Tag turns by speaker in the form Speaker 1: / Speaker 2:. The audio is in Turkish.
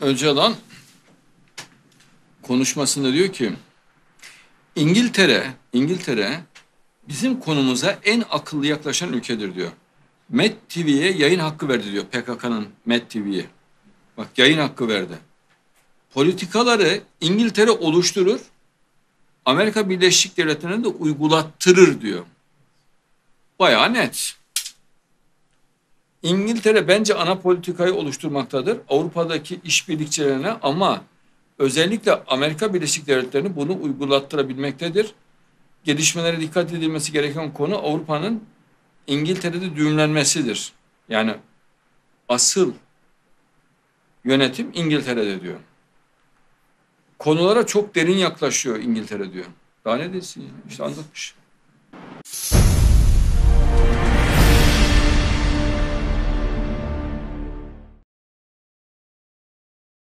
Speaker 1: Öcalan konuşmasında diyor ki İngiltere, İngiltere bizim konumuza en akıllı yaklaşan ülkedir diyor. Met TV'ye yayın hakkı verdi diyor PKK'nın Met TV'ye. Bak yayın hakkı verdi. Politikaları İngiltere oluşturur, Amerika Birleşik Devletleri'ne de uygulattırır diyor. Bayağı net. İngiltere bence ana politikayı oluşturmaktadır. Avrupa'daki işbirlikçilerine ama özellikle Amerika Birleşik Devletleri'ni bunu uygulattırabilmektedir. Gelişmelere dikkat edilmesi gereken konu Avrupa'nın İngiltere'de düğümlenmesidir. Yani asıl yönetim İngiltere'de diyor. Konulara çok derin yaklaşıyor İngiltere diyor. Daha ne desin ya? İşte anlatmış.